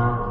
Ah.